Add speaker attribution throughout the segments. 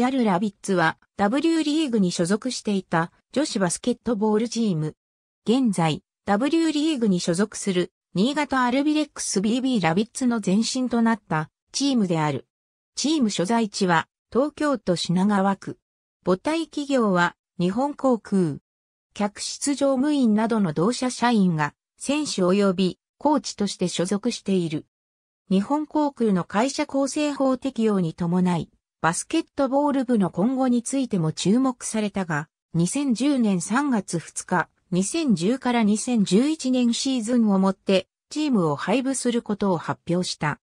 Speaker 1: JAL ラビッツは W リーグに所属していた女子バスケットボールチーム。現在 W リーグに所属する新潟アルビレックス BB ラビッツの前身となったチームである。チーム所在地は東京都品川区。母体企業は日本航空。客室乗務員などの同社社員が選手及びコーチとして所属している。日本航空の会社構成法適用に伴い、バスケットボール部の今後についても注目されたが、2010年3月2日、2010から2011年シーズンをもってチームを配布することを発表した。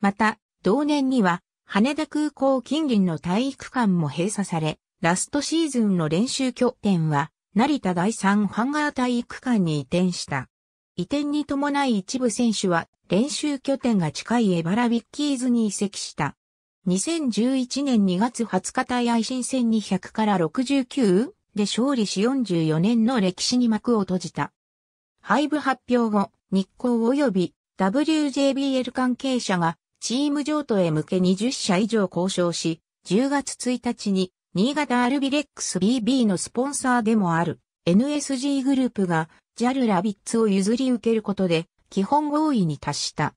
Speaker 1: また、同年には羽田空港近隣の体育館も閉鎖され、ラストシーズンの練習拠点は成田第三ハンガー体育館に移転した。移転に伴い一部選手は練習拠点が近いエバラビッキーズに移籍した。2011年2月20日対愛新戦200から69で勝利し44年の歴史に幕を閉じた。配布発表後、日光及び WJBL 関係者がチーム譲渡へ向け20社以上交渉し、10月1日に新潟アルビレックス BB のスポンサーでもある NSG グループが JAL ラビッツを譲り受けることで基本合意に達した。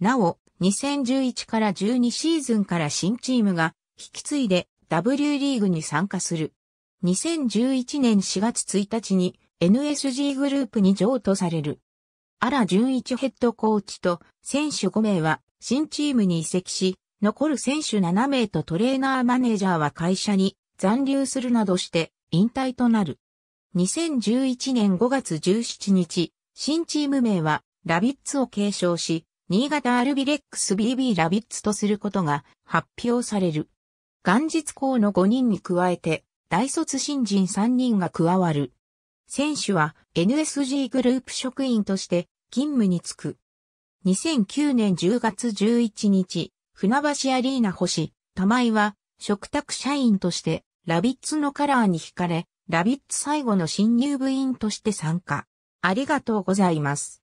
Speaker 1: なお、2011から12シーズンから新チームが引き継いで W リーグに参加する。2011年4月1日に NSG グループに譲渡される。荒純一ヘッドコーチと選手5名は新チームに移籍し、残る選手7名とトレーナーマネージャーは会社に残留するなどして引退となる。2011年5月17日、新チーム名はラビッツを継承し、新潟アルビレックス BB ラビッツとすることが発表される。元日校の5人に加えて、大卒新人3人が加わる。選手は NSG グループ職員として勤務に就く。2009年10月11日、船橋アリーナ星、玉井は、食卓社員として、ラビッツのカラーに惹かれ、ラビッツ最後の新入部員として参加。ありがとうございます。